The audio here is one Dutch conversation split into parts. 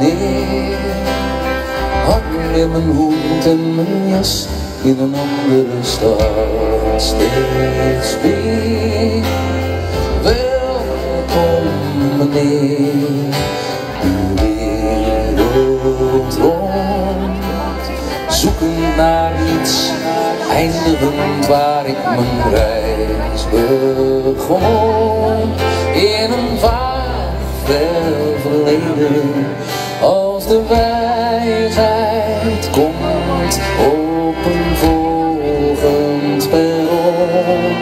neer. Hang weer mijn hoed en mijn jas in een andere stad. Steeds weer welkom meneer. De wereld rond, naar iets eindigend waar ik mijn reis begon. In een vaag ver verleden, als de wijsheid komt op een volgend perron.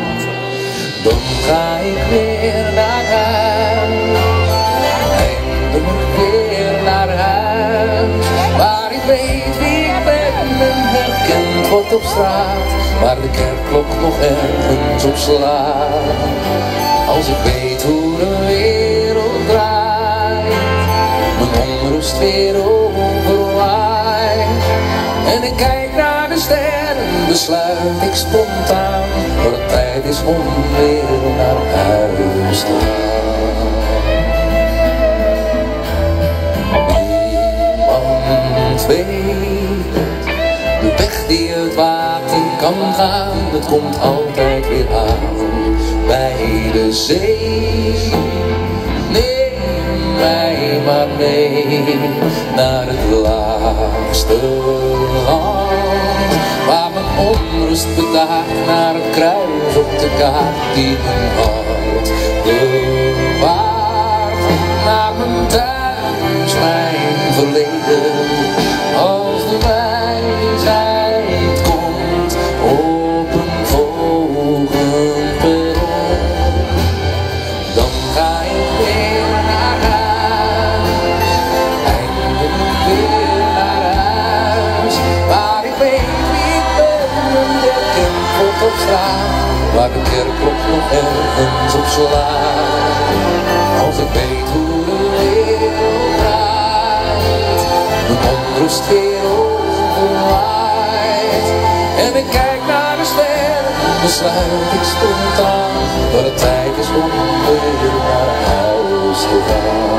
Dan ga ik weer naar huis, eindelijk weer naar huis, waar ik weet wie ik ben en herkend wordt op straat, waar de kerkklok nog ergens op slaat. Als ik weet hoe de wereld weer. En ik kijk naar de sterren, besluit ik spontaan, dat het tijd is om weer naar huis te gaan. Niemand weet de weg die het water kan gaan, het komt altijd weer aan bij de zee. Mee naar het laagste land, waar mijn onrust bedaagt naar het kruis op de kaart die mijn hart bewaart. Naar mijn thuis, mijn verleden, als de wijsheid op straat, waar de kerkklok nog ergens op slaat. Als ik weet hoe de wereld draait, mijn onrust weer overwaait. En ik kijk naar de sterren, besluit ik spontaan, dat het tijd is om weer naar huis te gaan.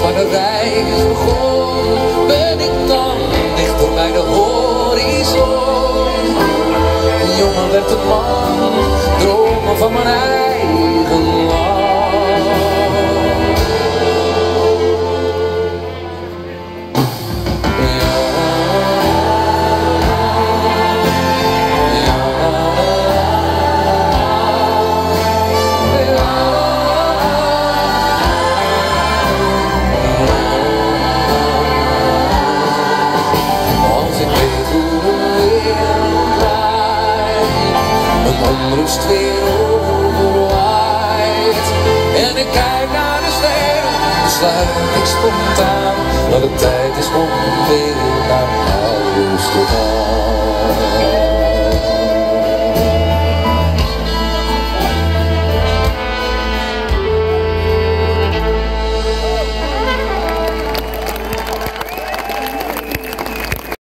Waar de reis begon, ben ik dan dichter bij de horizon. Een jongen werd een man, dromen van mijn onrust weer overwaait. En ik kijk naar de sterren, besluit ik spontaan dat het tijd is om weer naar huis te gaan.